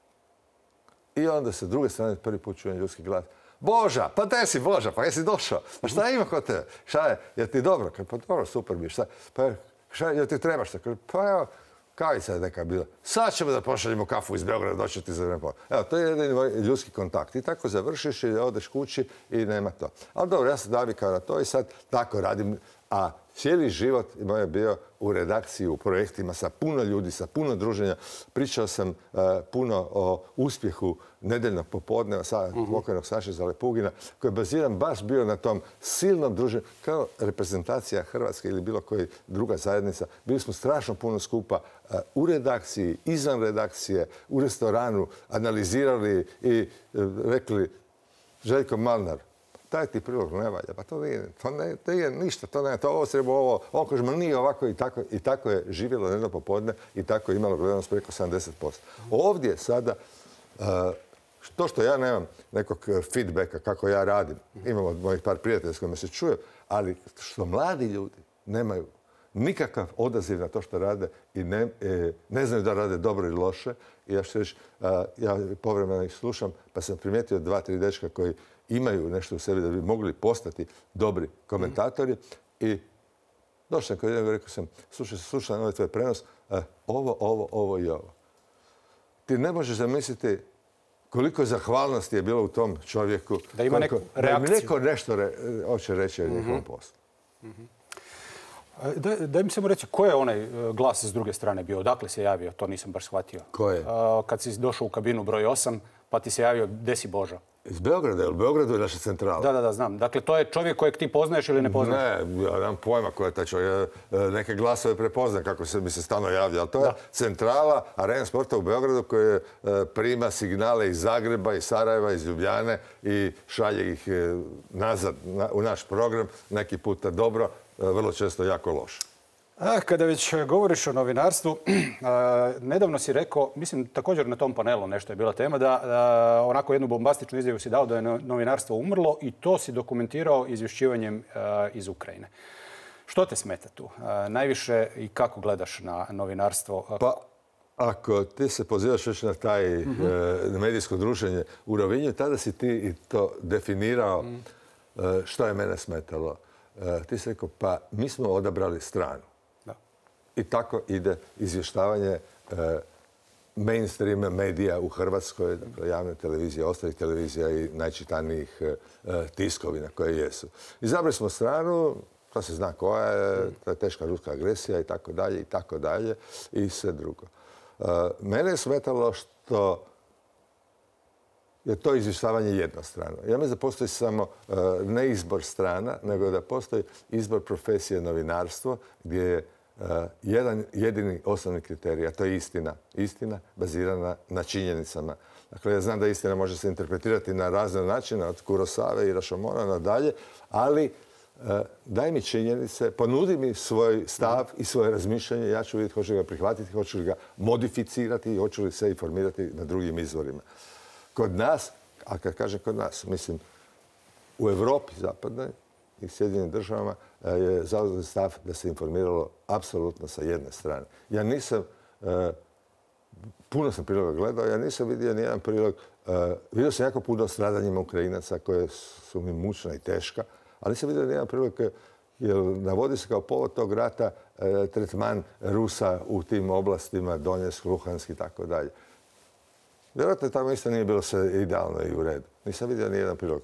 I onda sa druge strane prvi put čujem ljudski glas. Boža, pa gdje si Boža, pa jesi došao? Pa šta ima kod tebe? Šta je, jel ti dobro? Pa dobro, super mi je. Šta, pa šta, jel ti treba šta? Kaže, pa evo, kavica je neka bila. Sad ćemo da pošaljemo kafu iz Beograda, doći ti za vreme. Evo, to je jedan ljudski kontakt. I tako završiš i odeš kući i nema to. Ali dobro, ja sam navikao na to i sad tako radim. A cijeli život moj je bio u redakciji, u projektima sa puno ljudi, sa puno druženja. Pričao sam e, puno o uspjehu nedeljnog popodneva sa pokojnog Saše Zalepugina, koji je baziran baš bio na tom silnom druženju, kao reprezentacija Hrvatske ili bilo koji druga zajednica. Bili smo strašno puno skupa e, u redakciji, izvan redakcije, u restoranu, analizirali i e, rekli Željko Malnar, taj ti prilog ne valja, pa to nije, to ne, nije ništa, to ne, to ovo treba ovo, ovo kaže, ma nije ovako i tako, i tako je živjelo jedno popodne i tako je imalo gledanost preko 70%. Ovdje sada uh, To što ja nemam nekog e, feedbacka kako ja radim, imam od mojih par prijatelja s kojima se čujem, ali što mladi ljudi nemaju nikakav odaziv na to što rade i ne, e, ne znaju da rade dobro ili loše. I ja ja povremeno ih slušam, pa sam primijetio dva, tri dečka koji imaju nešto u sebi da bi mogli postati dobri komentatori i došao sam kod jednog i rekao sam, slušaj, slušaj ovaj tvoj prenos, ovo, ovo, ovo i ovo. Ti ne možeš zamisliti koliko zahvalnosti je bilo u tom čovjeku. Da ima neku reakciju. Da neko nešto hoće reći o njegovom mhm. poslu. Mhm. Daj, mi samo reći, ko je onaj e, glas s druge strane bio? Odakle se javio? To nisam baš shvatio. Ko je? Kad si došao u kabinu broj 8, pa ti se javio, desi Božo? Iz Beograda, u Beogradu je naša centrala. Da, da, da, znam. Dakle, to je čovjek kojeg ti poznaješ ili ne poznaješ? Ne, ja nemam pojma ko je taj čovjek. E, neke glasove prepoznam kako se mi se stalno javlja. Ali to je centrala Arena sporta u Beogradu koja e, prima signale iz Zagreba, iz Sarajeva, iz Ljubljane i šalje ih e, nazad u naš program. Neki puta dobro, vrlo često jako loše. Kada već govoriš o novinarstvu, <clears throat> nedavno si rekao, mislim također na tom panelu nešto je bila tema, da, onako jednu bombastičnu izjavu si dao da je novinarstvo umrlo i to si dokumentirao izvješćivanjem iz Ukrajine. Što te smeta tu? Najviše i kako gledaš na novinarstvo? Pa, ako ti se pozivaš još na taj mhm. e, medijsko druženje u Rovinju, tada si ti to definirao mhm. e, što je mene smetalo. E, ti si rekao, pa mi smo odabrali stranu. I tako ide izvještavanje e, mainstream medija u Hrvatskoj, dakle javne televizije, ostalih televizija i najčitanijih e, tiskovina koje jesu. Izabrali smo stranu, to se zna koja je, to teška ruska agresija i tako dalje i tako dalje i sve drugo. E, mene je smetalo što je to izvještavanje jednostrano. Ja mislim da postoji samo ne izbor strana, nego da postoji izbor profesije novinarstvo gdje je jedan jedini osnovni kriterij, a to je istina. Istina bazirana na činjenicama. Dakle, ja znam da istina može se interpretirati na razne načine, od Kurosave i Rašomona nadalje, ali eh, daj mi činjenice, ponudi mi svoj stav i svoje razmišljanje, ja ću vidjeti hoću ga prihvatiti, hoću li ga modificirati i hoću li se informirati na drugim izvorima. Kod nas, a kad kažem kod nas, mislim u Europi zapadnoj i Sjedinjenim državama, je zauzeti stav da se informiralo apsolutno sa jedne strane. Ja nisam, e, puno sam priloga gledao, ja nisam vidio nijedan prilog, e, vidio sam jako puno stradanjima Ukrajinaca koje su mi mučna i teška, ali nisam vidio nijedan prilog jer navodi se kao povod tog rata e, tretman Rusa u tim oblastima, Donjesk, Luhansk i tako dalje. Vjerojatno tamo isto nije bilo sve idealno i u redu. Nisam vidio nijedan prilog.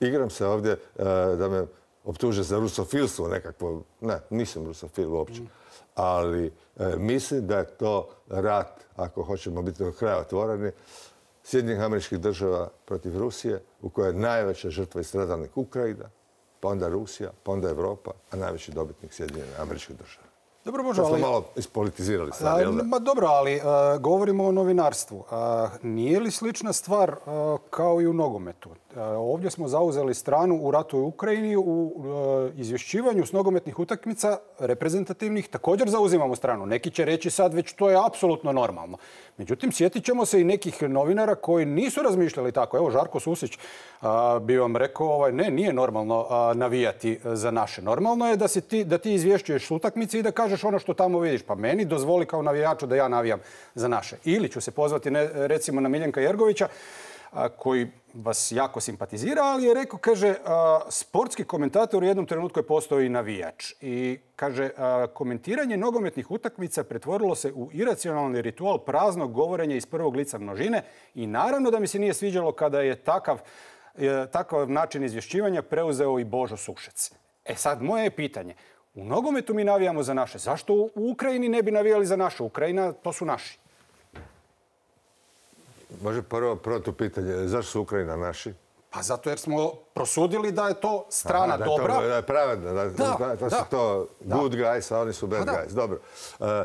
Igram se ovdje da me optuže za rusofilstvo nekakvo. Ne, nisam rusofil uopće. Ali e, mislim da je to rat, ako hoćemo biti do kraja otvoreni, Sjedinjenih američkih država protiv Rusije, u kojoj je najveća žrtva i stradalnik Ukrajina, pa onda Rusija, pa onda Evropa, a najveći dobitnik Sjedinjenih američkih država. Dobro, možda, ali... malo ispolitizirali stvari, jel da? Ma dobro, ali e, govorimo o novinarstvu. nije li slična stvar e, kao i u nogometu? E, ovdje smo zauzeli stranu u ratu u Ukrajini, u izvješćivanju s nogometnih utakmica reprezentativnih također zauzimamo stranu. Neki će reći sad već to je apsolutno normalno. Međutim, sjetit ćemo se i nekih novinara koji nisu razmišljali tako. Evo, Žarko Susić bi vam rekao, ovaj, ne, nije normalno navijati za naše. Normalno je da, ti, da ti izvješćuješ utakmice i da kažeš ono što tamo vidiš. Pa meni dozvoli kao navijaču da ja navijam za naše. Ili ću se pozvati recimo na Miljenka Jergovića, koji vas jako simpatizira, ali je rekao, kaže, sportski komentator u jednom trenutku je postao i navijač. I kaže, komentiranje nogometnih utakmica pretvorilo se u iracionalni ritual praznog govorenja iz prvog lica množine i naravno da mi se nije sviđalo kada je takav, takav način izvješćivanja preuzeo i Božo Sušec. E sad, moje je pitanje, u nogometu mi navijamo za naše. Zašto u Ukrajini ne bi navijali za naše? Ukrajina, to su naši. Može prvo, prvo to pitanje. Zašto su Ukrajina naši? Pa zato jer smo prosudili da je to strana dobra. Da je pravedno. Da, da, da, su to good guys, a oni su bad pa guys. Dobro.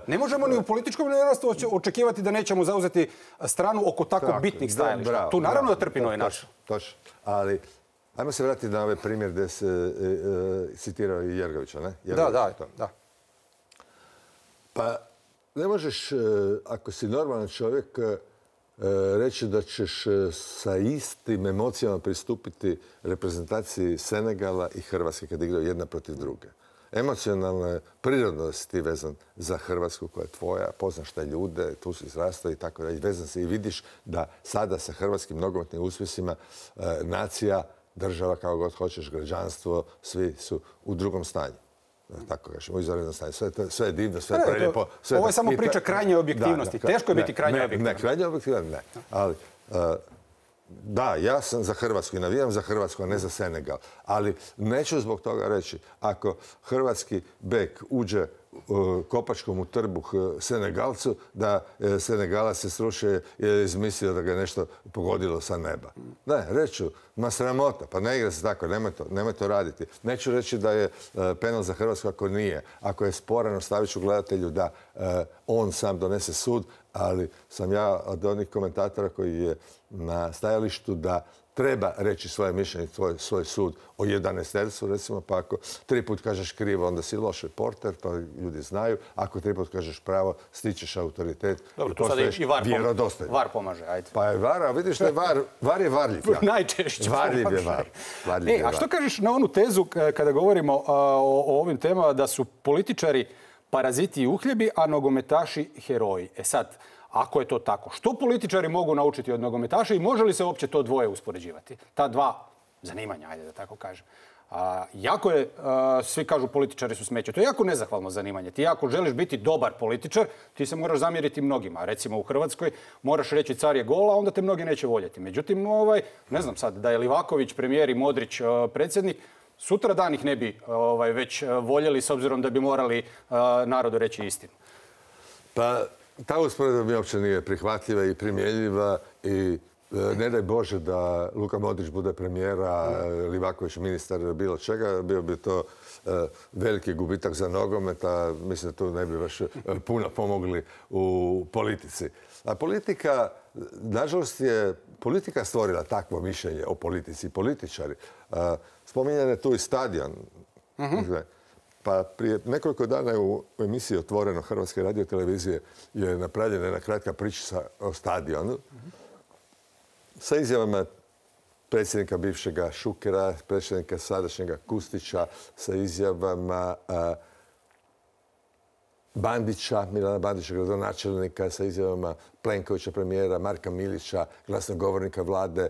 ne možemo ni u političkom novinarstvu očekivati da nećemo zauzeti stranu oko tako, bitnih stajališta. Tu naravno da trpino je naš. Točno. Ali Ajmo se vratiti na ovaj primjer gdje se e, e, citirao i Jergovića, ne? da, da, da. Pa ne možeš, e, ako si normalan čovjek, reći da ćeš sa istim emocijama pristupiti reprezentaciji Senegala i Hrvatske kad igraju jedna protiv druge emocionalno je prirodno da si ti vezan za Hrvatsku koja je tvoja, poznaš te ljude, tu si izrastao i tako dalje. Vezan si i vidiš da sada sa hrvatskim nogometnim uspjesima e, nacija, država, kao god hoćeš, građanstvo, svi su u drugom stanju tako kažemo, u izvanrednom stanju. Sve, sve je divno, sve je prelijepo. Ovo je samo priča krajnje objektivnosti. Teško je biti krajnje objektivno. Ne, krajnje objektivno ne. Ali e, da, ja sam za Hrvatsku i navijam za Hrvatsku, a ne za Senegal. Ali neću zbog toga reći, ako hrvatski bek uđe kopačkom u trbuh e, Senegalcu, da e, Senegala se srušuje i je izmislio da ga nešto pogodilo sa neba. Ne, reću, ma sramota, pa ne igra se tako, nemoj to, raditi. Neću reći da je e, penal za Hrvatsku ako nije. Ako je sporan, stavit ću gledatelju da on sam donese sud, ali sam ja od onih komentatora koji je na stajalištu da treba reći svoje mišljenje, svoj sud o 11 recimo, pa ako tri put kažeš krivo, onda si loš reporter, to ljudi znaju. Ako tri put kažeš pravo, stičeš autoritet. Dobro, tu sad i var, var pomaže, ajde. Pa je var, a vidiš da je var, var je varljiv. <laughs> Najčešće. Varljiv je var. e, a što kažeš na onu tezu kada govorimo o, o ovim temama da su političari paraziti i uhljebi, a nogometaši heroji? E sad, ako je to tako. Što političari mogu naučiti od nogometaša i može li se uopće to dvoje uspoređivati? Ta dva zanimanja, ajde da tako kažem. jako je, svi kažu političari su smeće. To je jako nezahvalno zanimanje. Ti ako želiš biti dobar političar, ti se moraš zamjeriti mnogima. Recimo u Hrvatskoj moraš reći car je gola, onda te mnogi neće voljeti. Međutim, ovaj, ne znam sad, da je Livaković premijer i Modrić predsjednik, sutra dan ih ne bi ovaj, već voljeli s obzirom da bi morali narodu reći istinu. Pa ta usporedba mi uopće nije prihvatljiva i primjenjiva i e, ne daj Bože da Luka Modrić bude premijera, Livaković ministar bilo čega, bio bi to e, veliki gubitak za nogomet, a mislim da tu ne bi baš e, puno pomogli u politici. A politika, nažalost je politika stvorila takvo mišljenje o politici i političari. Spominjan je tu i stadion. Mhm. Pa prije nekoliko dana u emisiji Otvoreno Hrvatske radio televizije je napravljena jedna kratka priča o stadionu sa izjavama predsjednika bivšega Šukera, predsjednika sadašnjega Kustića, sa izjavama Bandića, Milana Bandića, gradonačelnika, sa izjavama Plenkovića, premijera, Marka Milića, glasnogovornika vlade,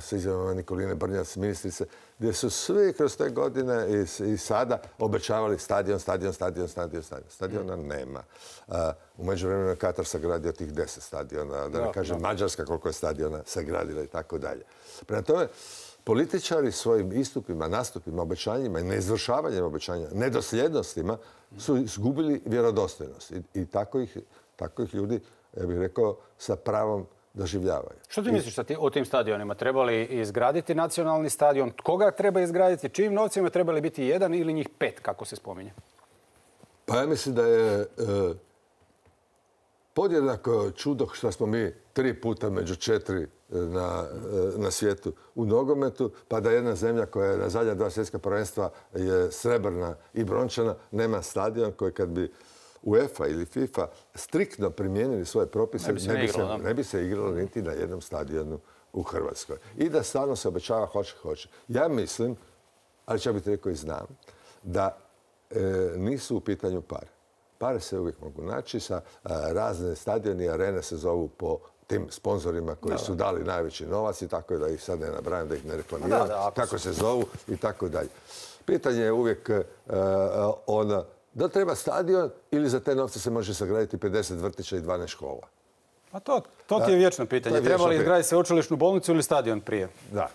sa izjavama Nikoline Brnjac, ministrice gdje su svi kroz te godine i, sada obećavali stadion, stadion, stadion, stadion, stadion. Stadiona nema. u međuvremenu je Katar sagradio tih deset stadiona, da ne kažem Mađarska koliko je stadiona sagradila i tako dalje. Prema tome, političari svojim istupima, nastupima, obećanjima i neizvršavanjem obećanja, nedosljednostima su izgubili vjerodostojnost. I, tako, ih, tako ih ljudi, ja bih rekao, sa pravom doživljavaju. Što ti misliš o tim stadionima? Treba li izgraditi nacionalni stadion? Koga treba izgraditi? Čijim novcima trebali biti jedan ili njih pet, kako se spominje? Pa ja mislim da je e, podjednako čudo što smo mi tri puta među četiri e, na, e, na svijetu u nogometu, pa da jedna zemlja koja je na zadnja dva svjetska prvenstva je srebrna i brončana, nema stadion koji kad bi UEFA ili FIFA striktno primijenili svoje propise, ne bi se, igralo, niti na jednom stadionu u Hrvatskoj. I da stvarno se obećava hoće, hoće. Ja mislim, ali će biti rekao i znam, da e, nisu u pitanju pare. Pare se uvijek mogu naći sa razne stadioni i arene se zovu po tim sponzorima koji su dali najveći novac i tako da ih sad ne nabrajam, da ih ne reklamiram, kako se zovu i tako dalje. Pitanje je uvijek uh, ona da treba stadion ili za te novce se može sagraditi 50 vrtića i 12 škola? Pa to, to ti je vječno pitanje. Treba li izgraditi sveučilišnu bolnicu ili stadion prije? Da.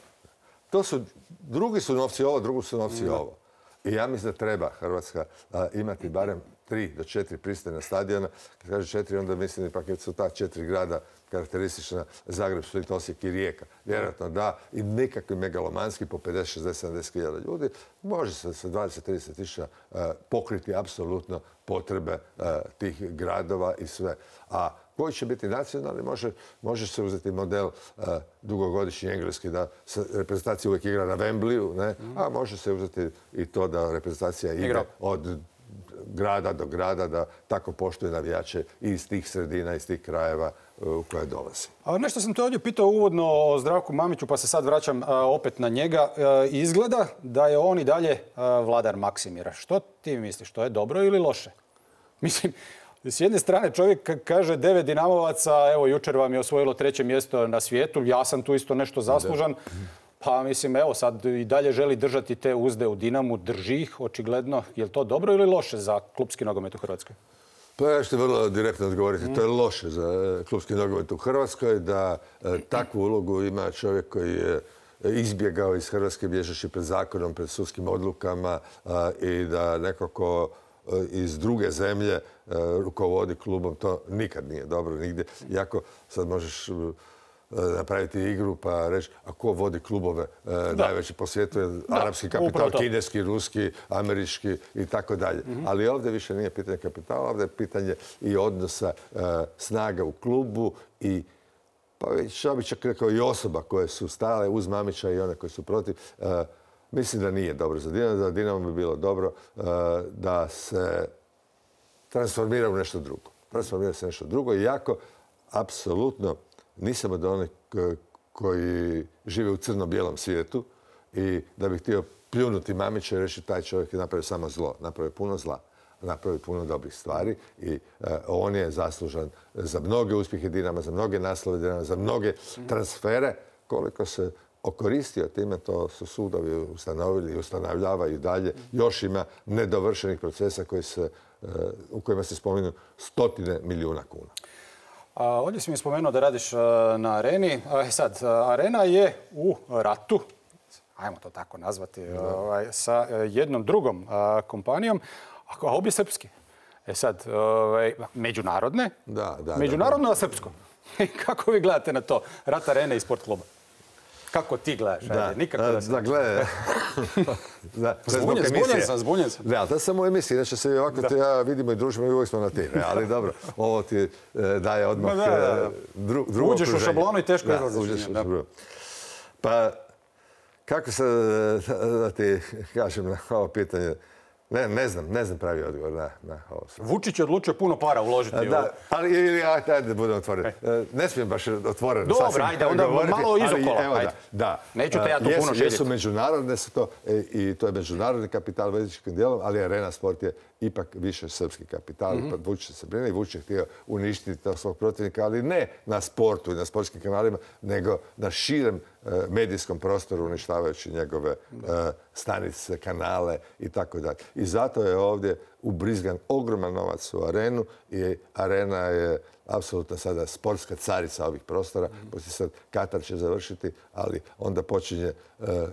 To su, drugi su novci ovo, drugi su novci ovo. I ja mislim da treba Hrvatska imati barem tri do četiri pristojna stadiona. Kad kaže četiri, onda mislim ipak su ta četiri grada karakteristična Zagreb, Split, Osijek i Rijeka. Vjerojatno da. I nekakvi megalomanski po 50, 60, 70 hiljada ljudi. Može se sa 20, 30 tisuća e, pokriti apsolutno potrebe e, tih gradova i sve. A koji će biti nacionalni, može, se uzeti model e, dugogodišnji engleski da reprezentacija uvijek igra na Wembleyu, ne? a može se uzeti i to da reprezentacija igra od grada do grada da tako poštuje navijače i iz tih sredina, iz tih krajeva u koje dolazi. A nešto sam te ovdje pitao uvodno o Zdravku Mamiću, pa se sad vraćam opet na njega. izgleda da je on i dalje vladar Maksimira. Što ti misliš, to je dobro ili loše? <laughs> Mislim, s jedne strane čovjek kaže devet dinamovaca, evo jučer vam je osvojilo treće mjesto na svijetu, ja sam tu isto nešto zaslužan. Pa mislim, evo sad i dalje želi držati te uzde u Dinamu, drži ih očigledno. Je li to dobro ili loše za klubski nogomet u Hrvatskoj? Pa ja ću vrlo direktno odgovoriti. To je loše za e, klubski nogomet u Hrvatskoj da e, takvu ulogu ima čovjek koji je izbjegao iz Hrvatske bježeći pred zakonom, pred sudskim odlukama i da nekako e, iz druge zemlje rukovodi klubom. To nikad nije dobro nigdje. Iako sad možeš napraviti igru pa reći, a ko vodi klubove najveći po svijetu je arapski kapital, kineski, ruski, američki i tako dalje. Mhm. Ali ovdje više nije pitanje kapitala, ovdje je pitanje i odnosa snaga u klubu i pa ja bih čak rekao i osoba koje su stale uz Mamića i one koje su protiv. mislim da nije dobro za Dinamo, da Dinamo bi bilo dobro da se transformira u nešto drugo. Transformira se nešto drugo i jako apsolutno nisam od onih koji žive u crno-bijelom svijetu i da bih htio pljunuti Mamića i reći taj čovjek je napravio samo zlo. Napravio puno zla, napravio puno dobrih stvari i e, on je zaslužan za mnoge uspjehe Dinama, za mnoge naslove Dinama, za mnoge transfere. Koliko se okoristio time, to su sudovi ustanovili i ustanovljavaju dalje. Još ima nedovršenih procesa koji se, e, u kojima se spominju stotine milijuna kuna. A, ovdje si mi spomenuo da radiš na areni. E, sad, arena je u ratu, ajmo to tako nazvati, ovaj, sa e, jednom drugom kompanijom, a obje srpske. E sad, ovaj, međunarodne, da, da, međunarodno, a srpsko. <laughs> Kako vi gledate na to? Rat arene i sport kluba. Kako ti gledaš? Da, nikako da, da gledaj. <laughs> zbunjen, zbunjen sam, zbunjen sam. Da, to sam u emisiji, inače se ovako te ja vidimo i družimo i uvijek smo na tim. Ali dobro, ovo ti e, daje odmah da, e, dru, drugo Uđeš u šablonu i teško izlaziš. Pa, kako se da ti kažem na <laughs> ovo pitanje, ne, ne znam, ne znam pravi odgovor na, na ovo. Vučić je odlučio puno para uložiti da, ali ili ajde da budem otvoren. E. e. Ne smijem baš otvoreno. Dobro, ajde, onda malo izokola. Evo da, da. Neću te ja to puno željeti. Jesu međunarodne su to e, i to je međunarodni kapital većinskim dijelom, ali Arena Sport je ipak više srpski kapital. Mm -hmm. Vučić se brine i Vučić je htio uništiti svog protivnika, ali ne na sportu i na sportskim kanalima, nego na širem e, medijskom prostoru uništavajući njegove e, stanice, kanale i tako dalje. I zato je ovdje ubrizgan ogroman novac u arenu i arena je apsolutno sada sportska carica ovih prostora. Mm Poslije sad Katar će završiti, ali onda počinje e,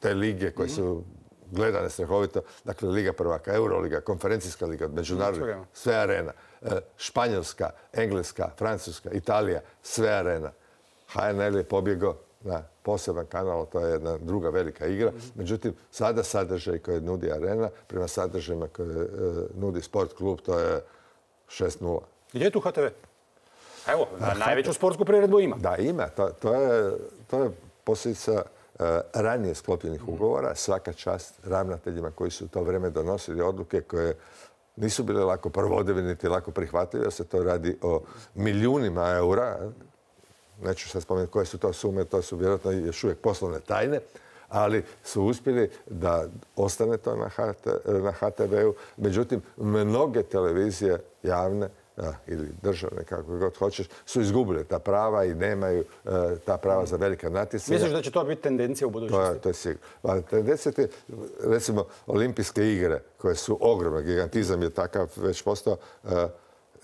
te lige koje su gledane strahovito. Dakle, Liga prvaka, Euroliga, konferencijska liga, međunarodna, sve arena. E, Španjolska, Engleska, Francuska, Italija, sve arena. HNL je pobjegao na poseban kanal, to je jedna druga velika igra. Međutim, sada sadržaj koje nudi arena, prema sadržajima koje e, nudi sport klub, to je 6-0. Gdje je tu HTV? Evo, najveću sportsku priredbu ima. Da, ima. To, to je, to je posljedica ranije sklopljenih ugovora, svaka čast ravnateljima koji su u to vrijeme donosili odluke koje nisu bile lako provodive niti lako prihvatljive. Se to radi o milijunima eura. Neću sad spomenuti koje su to sume, to su vjerojatno još uvijek poslovne tajne ali su uspjeli da ostane to na, na HTV-u. Međutim, mnoge televizije javne ili državne, kako god hoćeš, su izgubile ta prava i nemaju e, ta prava za velika natjecanja. Misliš da će to biti tendencija u budućnosti? To je, sigurno. Pa, tendencija je, recimo, olimpijske igre, koje su ogromne, gigantizam je takav već postao, e,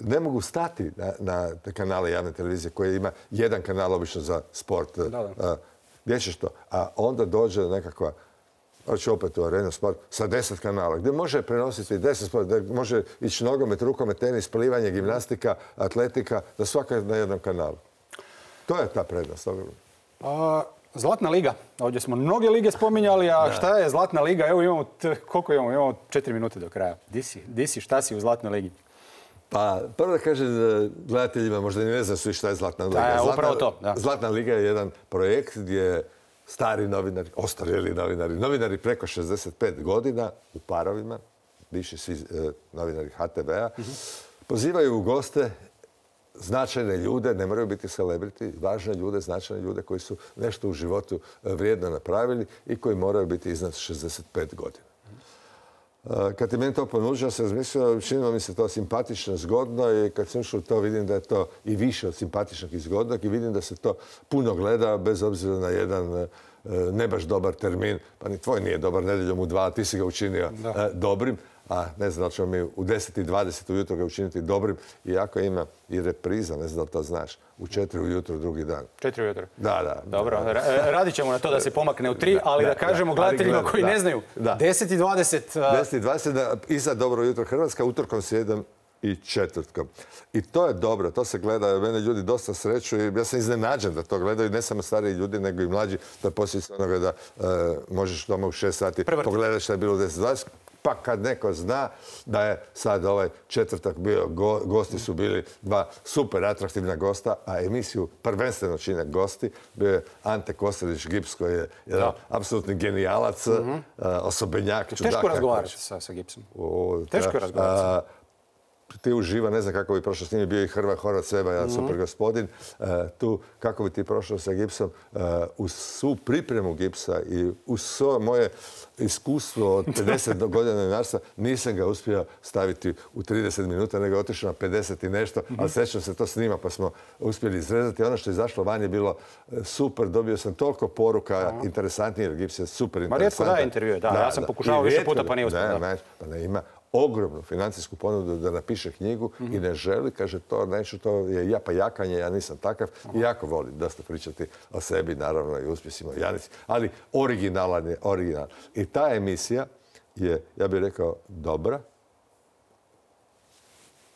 ne mogu stati na, kanale javne televizije koje ima jedan kanal obično za sport. Da, da. E, gdje ćeš to? A onda dođe nekakva ću opet u Arena Sport, sa deset kanala, gdje može prenositi deset sport, gdje može ići nogomet, rukomet, tenis, plivanje, gimnastika, atletika, da svaka na jednom kanalu. To je ta prednost. Zlatna liga. Ovdje smo mnoge lige spominjali, a šta je Zlatna liga? Evo imamo, koliko imamo? Imamo četiri minute do kraja. Di si? Šta si u Zlatnoj ligi? Pa, prvo da kažem gledateljima, možda ne znam svi šta je Zlatna liga. upravo to. Zlatna liga je jedan projekt gdje stari novinari, ostarjeli novinari, novinari preko 65 godina u parovima, bivši svi novinari HTV-a, pozivaju u goste značajne ljude, ne moraju biti celebrity, važne ljude, značajne ljude koji su nešto u životu vrijedno napravili i koji moraju biti iznad 65 godina. Kad je meni to ponuđeno, sam razmislio, činilo mi se to simpatično, zgodno i kad sam ušao to vidim da je to i više od simpatičnog i zgodnog i vidim da se to puno gleda bez obzira na jedan e, ne baš dobar termin. Pa ni tvoj nije dobar nedeljom u dva, ti si ga učinio dobrim a ne znam da ćemo mi u 10.20 ujutro ga učiniti dobrim, iako ima i repriza, ne znam da to znaš, u 4 ujutro drugi dan. 4 ujutro? Da, da. Dobro, radit ćemo na to da se pomakne u 3, ali da, kažemo gledateljima koji ne znaju, 10.20... 10.20, da, iza dobro jutro Hrvatska, utorkom sjedam i četvrtkom. I to je dobro, to se gleda, mene ljudi dosta sreću i ja sam iznenađen da to gledaju, ne samo stariji ljudi, nego i mlađi, da poslije onoga da e, možeš doma u 6 sati pogledati što je bilo u 10.20 pa kad neko zna da je sad ovaj četvrtak bio, gosti su bili dva super atraktivna gosta, a emisiju prvenstveno čine gosti. Bio je Ante Kostelić Gips koji je jedan apsolutni genijalac, mm osobenjak, čudak. Teško razgovarati sa, sa Gipsom. Teško razgovarati ti uživa, ne znam kako bi prošao s njim, bio i Hrva, Horvat, Seba, ja super mhm. gospodin. E, tu, kako bi ti prošao sa gipsom, uh, uz svu pripremu gipsa i uz svo moje iskustvo od <laughs> 50 godina novinarstva, nisam ga uspio staviti u 30 minuta, nego otišao na 50 i nešto, ali mhm. srećno se to snima, pa smo uspjeli izrezati. Ono što je izašlo van je bilo e, super, dobio sam toliko poruka, interesantnije, jer gips je super interesantan. Ma rijetko daje intervjue, da, ja sam pokušao više puta, pa nije uspio. Pa ne, ima, ogromnu financijsku ponudu da napiše knjigu i ne želi, kaže to neću, to je ja pa jakanje, ja nisam takav. I jako volim dosta pričati o sebi, naravno i uspjesima. Janici, ali originalan je original. I ta emisija je, ja bih rekao, dobra.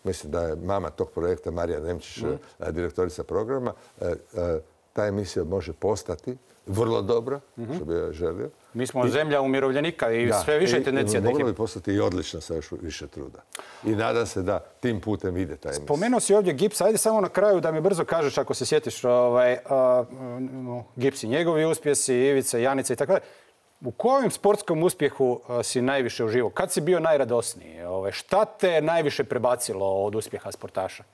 Mislim da je mama tog projekta, Marija Nemčić, eh, direktorica programa, eh, eh, ta emisija može postati vrlo dobra, što bi ja želio. Mi smo zemlja umirovljenika i sve više tendencija da ih... Moglo bi postati i odlično sa još više truda. I nadam se da tim putem ide ta emisija. Spomenuo si ovdje Gips. Ajde samo na kraju da mi brzo kažeš ako se sjetiš ovaj, Gipsi, njegovi uspjesi, Ivice, Janice i tako dalje. U kojem sportskom uspjehu si najviše uživao? Kad si bio najradosniji? Ovaj, šta te najviše prebacilo od uspjeha sportaša?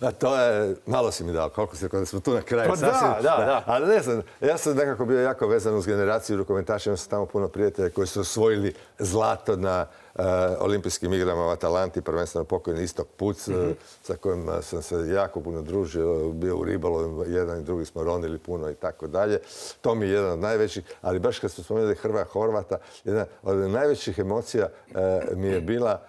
Da, to je, malo si mi dao, koliko se, kada smo tu na kraju. Pa da, da, da. Ali ne znam, ja sam nekako bio jako vezan uz generaciju rukometaša, imam sam tamo puno prijatelja koji su osvojili zlato na uh, olimpijskim igrama u Atalanti, prvenstveno pokojni Istok Puc, mm -hmm. sa kojim sam se jako puno družio, bio u ribolovu, jedan i drugi smo ronili puno i tako dalje. To mi je jedan od najvećih, ali baš kad smo spomenuli Hrva Horvata, jedna od najvećih emocija uh, mi je bila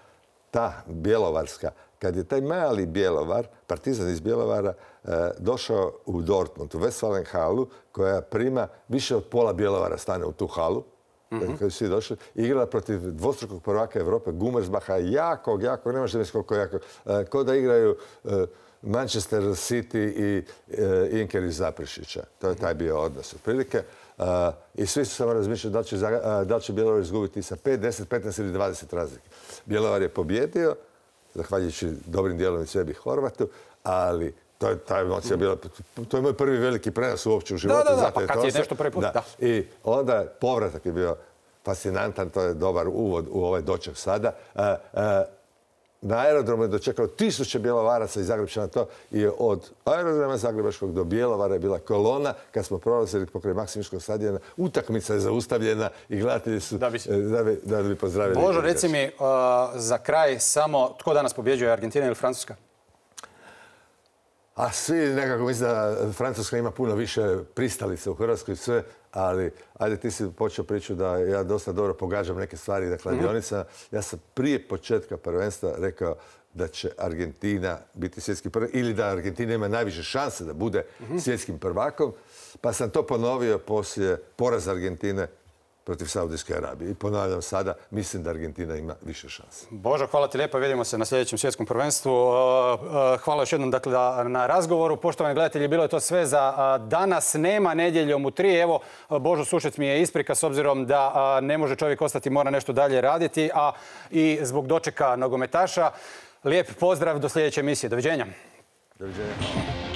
ta bjelovarska, kad je taj mali Bjelovar, partizan iz Bjelovara, e, došao u Dortmund, u Westfalen halu, koja prima više od pola Bjelovara stane u tu halu, -hmm. kad su svi došli, igrala protiv dvostrukog prvaka Evrope, Gumersbaha, jakog, jakog, nema što koliko jakog, e, ko da igraju e, Manchester City i Inker iz Zaprišića. To je taj bio odnos otprilike. I svi su samo razmišljali da će, da će Bjelovar izgubiti sa 5, 10, 15 ili 20 razlike. Bjelovar je pobjedio, zahvaljujući dobrim dijelom i sebi Horvatu, ali to je ta emocija bila, to je moj prvi veliki prenos uopće u životu. Da, da, da, pa kad je nešto prvi put, da. I onda povratak je bio fascinantan, to je dobar uvod u ovaj doček sada. E, e, na aerodromu je dočekalo tisuće bjelovaraca iz Zagrebčana to i od aerodroma Zagrebačkog do Bjelovara je bila kolona kad smo prolazili pokraj Maksimiškog stadiona. Utakmica je zaustavljena i gledatelji su da bi, e, da bi, da bi pozdravili. Božo, reci mi uh, za kraj samo tko danas pobjeđuje, Argentina ili Francuska? A svi nekako misle da Francuska ima puno više pristalice u Hrvatskoj sve, ali ajde ti si počeo priču da ja dosta dobro pogađam neke stvari da kladionica. Mhm. Ja sam prije početka prvenstva rekao da će Argentina biti svjetski prvak ili da Argentina ima najviše šanse da bude mhm. svjetskim prvakom. Pa sam to ponovio poslije poraza Argentine protiv Saudijske Arabije. I ponavljam sada, mislim da Argentina ima više šanse. Božo, hvala ti lijepo. Vidimo se na sljedećem svjetskom prvenstvu. Uh, uh, hvala još jednom dakle, na razgovoru. Poštovani gledatelji, bilo je to sve za danas. Nema nedjeljom u tri. Evo, Božo Sušec mi je isprika s obzirom da ne može čovjek ostati, mora nešto dalje raditi, a i zbog dočeka nogometaša. Lijep pozdrav do sljedeće emisije. Doviđenja. Doviđenja.